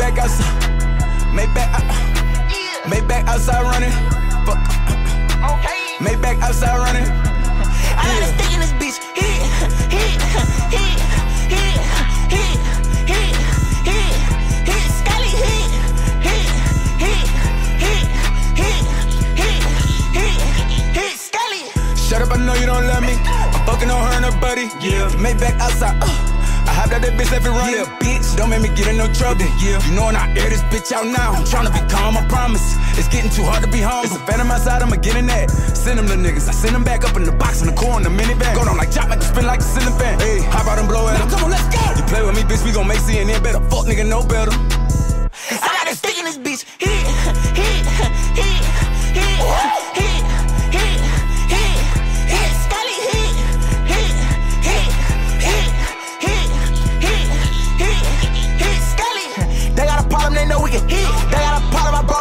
Maybach outside. Maybach out. Maybach outside running. Fuck. Okay. Maybach outside running. I got a stick in this bitch. Hit, hit, hit, hit, hit, hit, hit, hit. Scully hit, hit, hit, hit, hit, hit, hit, hit. Scully. Shut up, I know you don't love me. I'm fucking on her and her buddy. Yeah. Maybach outside. Uh. I hopped out that bitch, left it running. Yeah, bitch, don't make me get in no trouble. Yeah, you know when I air this bitch out now, I'm trying to be calm, I promise. It's getting too hard to be humble. It's a phantom outside, I'ma get in that. Send them the niggas, I send them back up in the box in the in the minivan. Go down like chop, make spin like a ceiling fan. Hey, hop out and blow at him. Come on, let's go. You play with me, bitch, we gon' make CNN better. Fuck nigga, no better. I got a stick in this bitch.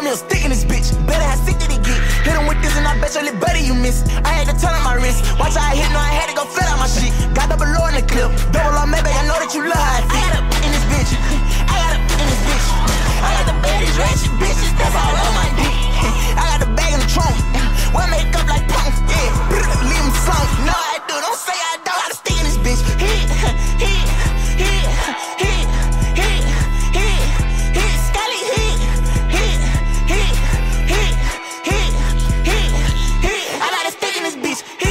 A stick in this bitch. Better have sick did he get. Hit him with this and I bet you better you miss. I had to turn on my wrist. He